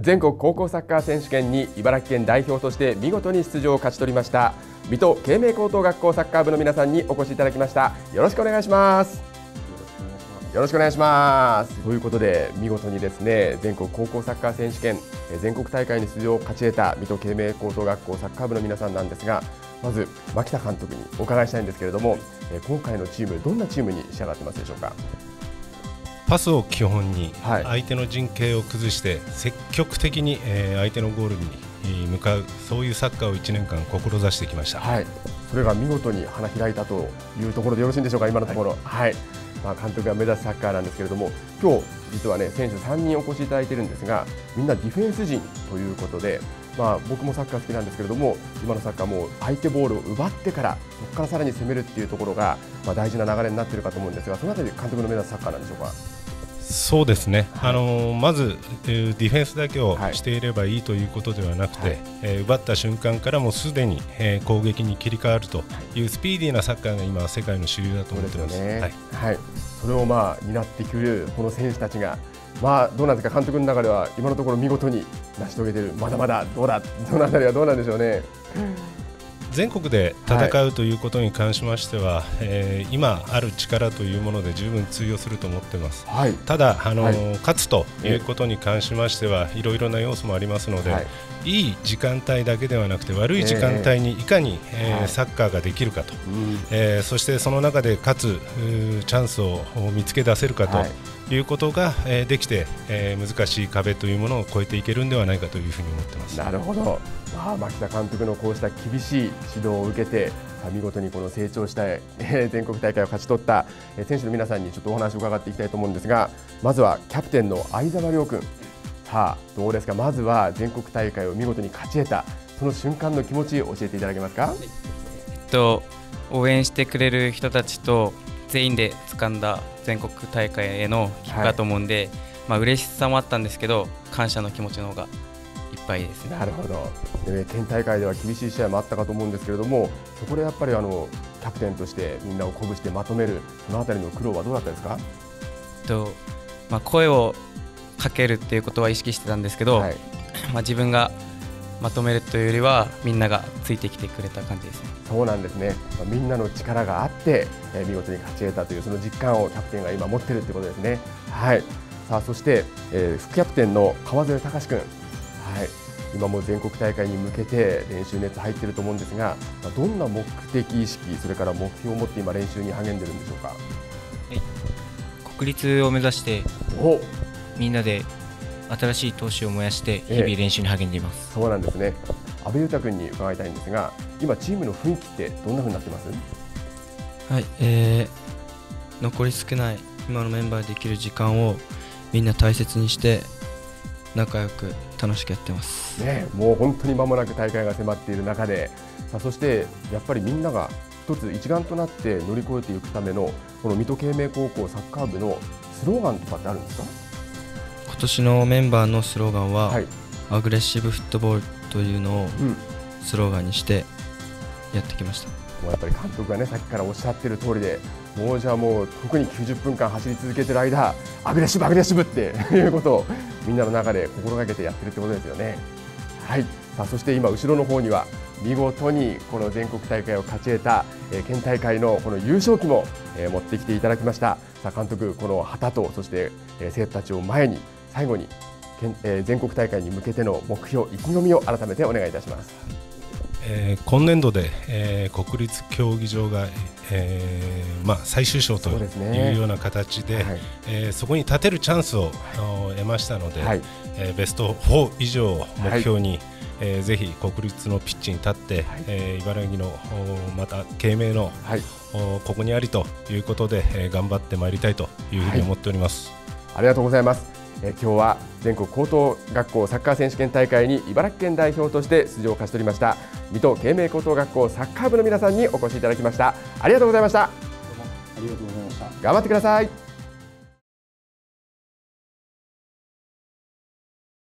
全国高校サッカー選手権に茨城県代表として見事に出場を勝ち取りました水戸慶明高等学校サッカー部の皆さんにお越しいただきました。よろしくお願いします。よろしくお願いします。ということで見事にですね全国高校サッカー選手権全国大会に出場を勝ち得た水戸慶明高等学校サッカー部の皆さんなんですがまず牧田監督にお伺いしたいんですけれども今回のチームどんなチームに仕上がってますでしょうか？パスを基本に相手の陣形を崩して積極的に相手のゴールに向かうそういうサッカーを1年間志してきました、はい、それが見事に花開いたというところでよろしいんでしょうか今のところ。はい、はい。まあ、監督が目指すサッカーなんですけれども今日実はね選手3人お越しいただいているんですがみんなディフェンス陣ということでまあ、僕もサッカー好きなんですけれども今のサッカーも相手ボールを奪ってからそこからさらに攻めるっていうところが、まあ、大事な流れになっているかと思うんですがそのあたり監督の目指すサッカーなんでしょうか？そうですね、はい、あのまず、えー、ディフェンスだけをしていればいいということではなくて、はい、えー、奪った瞬間からもうすでに、えー、攻撃に切り替わるとい。うスピーディーなサッカーが今、世界の主流だと思ってます、ね、はい、はい、それを、まあ、担ってくるこの選手たちがまあ、どうなんですか、監督の中では今のところ見事に成し遂げている、まだまだどうだ、どのあたりはどうなんでしょうね。全国で戦うということに関しましては、はい、えー、今ある力というもので十分通用すると思ってます、はい、ただあの、はい、勝つということに関しましてはいろいろな要素もありますので、い、い時間帯だけではなくて悪い時間帯にいかに、えー、サッカーができるかと、えー、そしてその中で勝つチャンスを見つけ出せるかと。いうことが、えー、できて、えー、難しい壁というものを超えていけるんではないかというふうに思ってます。なるほど、まあ、牧田監督のこうした厳しい指導を受けて見事にこの成長した、えー、全国大会を勝ち取った、えー、選手の皆さんにちょっとお話を伺っていきたいと思うんですがまずはキャプテンの相澤亮君。さあどうですか？まずは全国大会を見事に勝ち得たその瞬間の気持ちを教えていただけますか、えっと、応援してくれる人たちと全員で掴んだ全国大会への切符だと思うんで、はい、まあ嬉しさもあったんですけど感謝の気持ちの方がいっぱいです、ね、なるほど。で県大会では厳しい試合もあったかと思うんですけれどもそこでやっぱりあのキャプテンとしてみんなを鼓舞してまとめるそのあたりの苦労はどうだったですか？と、まあ、声をかけるっていうことは意識してたんですけど、はい、まあ自分がまとめるというよりはみんながついてきてくれた感じですね。そうなんですね、まあ、みんなの力があって、えー、見事に勝ち得たというその実感をキャプテンが今持っているということですね。はい。さあそして、えー、副キャプテンの川添隆君。はい。今も全国大会に向けて練習熱入っていると思うんですが、まあ、どんな目的意識それから目標を持って今練習に励んでるんでしょうか、はい、国立を目指してみんなで新しい投資を燃やして日々練習に励んでいます、えそうなんですね。阿部裕太君に伺いたいんですが今チームの雰囲気ってどんな風になってます？はい、えー、残り少ない今のメンバーでできる時間をみんな大切にして仲良く楽しくやってます、ね、もう本当に間もなく大会が迫っている中でさあそしてやっぱりみんなが一つ一丸となって乗り越えていくためのこの水戸慶明高校サッカー部のスローガンとかってあるんですか？今年のメンバーのスローガンは、はい、アグレッシブフットボールというのをスローガンにしてやってきました、もうやっぱり監督がねさっきからおっしゃってる通りでもうじゃあもう特に90分間走り続けてる間アグレッシブアグレッシブって いうことをみんなの中で心がけてやってるってことですよね。はい。さあそして今後ろの方には見事にこの全国大会を勝ち得た、えー、県大会のこの優勝旗も、えー、持ってきていただきました。さあ監督この旗とそして、えー、生徒たちを前に最後に、えー、全国大会に向けての目標、意気込みを改めてお願いいたします。えー、今年度で、えー、国立競技場が、えーまあ、最終章というような形で、ねはい、えー、そこに立てるチャンスを、はい、得ましたので、はい、えー、ベスト4以上を目標に、はい、えー、ぜひ国立のピッチに立って、はい、えー、茨城のまた慶明の、はい、ここにありということで、えー、頑張ってまいりたいというふうに思っております。ありがとうございます。え今日は全国高等学校サッカー選手権大会に茨城県代表として出場を勝ち取りました水戸慶明高等学校サッカー部の皆さんにお越しいただきました。ありがとうございました。ありがとうございました。頑張ってください